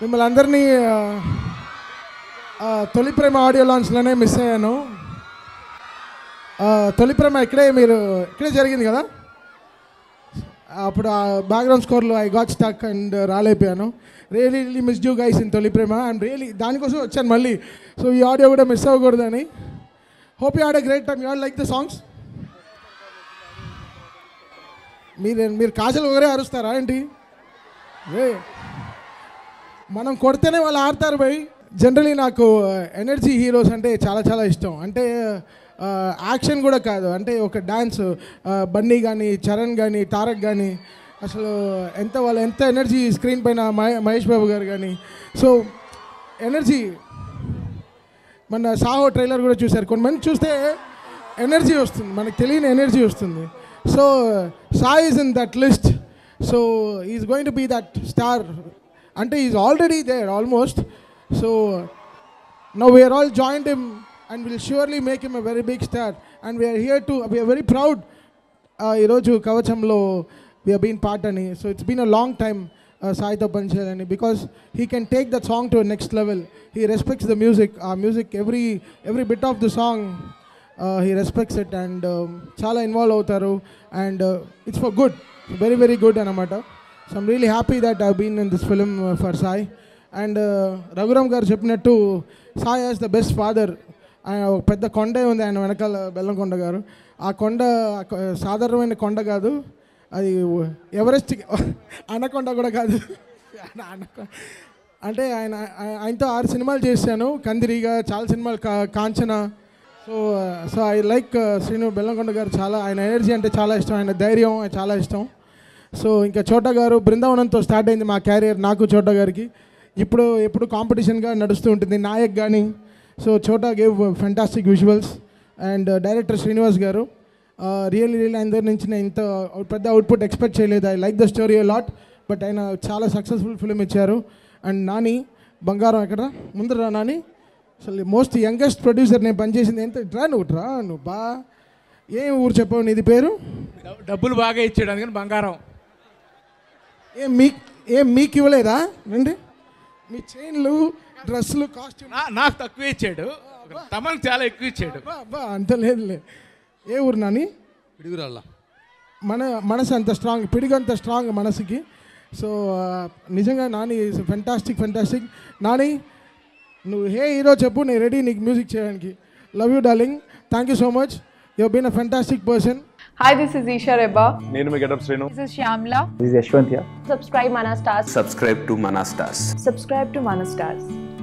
మిమ్మల్ని అందరినీ తొలి ప్రేమ ఆడియో లాంచ్లోనే మిస్ అయ్యాను. తొలి ప్రేమ ఇక్కడే మీరు ఇక్కడే జరిగింది కదా? అప్పుడు ఆ బ్యాక్గ్రౌండ్ స్కోర్లో I got stuck and రాలేపోయాను really really miss you guys in Tholi Prema. And really దానికోసం వచ్చాను మళ్ళీ. సో ఈ ఆడియో కూడా miss అవ్వకూడదని. Hope you had a great time you are like the songs మీరు మీరు కాజల్ ఒకరే అరుస్తారా ఏంటి? రే మనం కొడితేనే వాళ్ళు ఆడతారు భయ్ జనరలీ నాకు ఎనర్జీ హీరోస్ అంటే చాలా చాలా ఇష్టం. అంటే యాక్షన్ కూడా కాదు. అంటే ఒక డ్యాన్స్ బన్నీ కానీ చరణ్ కానీ తారక్ కానీ అసలు ఎంత వాళ్ళు ఎంత ఎనర్జీ స్క్రీన్ పైన మహే- మహేష్ బాబు గారు కానీ సో ఎనర్జీ మన సాహో ట్రైలర్ కూడా చూశారు. కొంతమంది చూస్తే ఎనర్జీ వస్తుంది. మనకు తెలియని ఎనర్జీ వస్తుంది. So Sai is in that list so is going to be that star అంటే is already there almost so no we are all joined him and will surely make him a very big star and we are here to we are very proud ఈరోజు కవచంలో we are been part అని so it's been a long time సాయితో పనిచేయాలని because he can take the song to next level he respects the music uh music every every bit of the song he respects it and చాలా involve అవుతారు and it's for good very very good అనమాట so I'm really happy that I been in this film for Sai and Raghuram garu చెప్పినట్టు Sai as the best father ఆయన ఒక పెద్ద కొండే ఉంది ఆయన వెనకాల బెల్లంకొండ గారు. ఆ కొండ సాధారణమైన కొండ కాదు. అది ఎవరెస్ట్ అనకొండ కూడా కాదు. అంటే ఆయన ఆయనతో ఆరు సినిమాలు చేశాను. కందిరిగా చాలా సినిమాలు కా Kanchana. So so I like Srinu Bellamkonda garu చాలా. ఆయన ఎనర్జీ అంటే చాలా ఇష్టం. ఆయన ధైర్యం చాలా ఇష్టం. సో ఇంకా చోటా గారు బృందావనంతో స్టార్ట్ అయింది మా క్యారియర్ నాకు చోటా గారికి. ఇప్పుడు ఎప్పుడు కాంపిటీషన్గా నడుస్తూ ఉంటుంది. నాయక్ కానీ so Chota gave fantastic visuals and director Srinivas garu real real ఆయన దగ్గర నుంచి నేను ఇంత పెద్ద అవుట్పుట్ ఎక్స్పెక్ట్ చేయలేదు. I like the story lot but ఆయన చాలా సక్సెస్ఫుల్ ఫిలిం ఇచ్చారు. అండ్ నాని బంగారం ఎక్కడ ముందర నాని. అసలు మోస్ట్ యంగెస్ట్ ప్రొడ్యూసర్ నేను పనిచేసింది ఎంత? రా నువ్వు రా నువ్వు బా. ఏం ఊరు చెప్పావు నీది పేరు? డబ్బులు బాగా ఇచ్చాడు అందుకని బంగారం. ఏం మీ ఏం మీకు ఇవ్వలేదా? రండి. మీ చైన్లు డ్రెస్సులు కాస్ట్యూమ్ నా- నాకు తక్కువ ఇచ్చాడు. తమకు చాలా ఎక్కువ ఇచ్చాడు. అబ్బా అంత లేదులే. ఏ ఊరు నాని? పిడుగురాళ్ళ. మన మనసు అంత స్ట్రాంగ్ పిడిగంత అంత స్ట్రాంగ్ మనసుకి. సో నిజంగా నాని ఫెంటాస్టిక్ ఫెంటాస్టిక్ నాని నువ్వు హే హీరో చెప్పు నేను రెడీ నీకు మ్యూజిక్ చేయడానికి. Love you darling thank you so much you been a fantastic person Hi, this is Isha Reba. Neenu Getup Srinu. This is Shyamla. This is Yashwant here. Subscribe Mana Stars. Subscribe to Manastars. Subscribe to Manastars.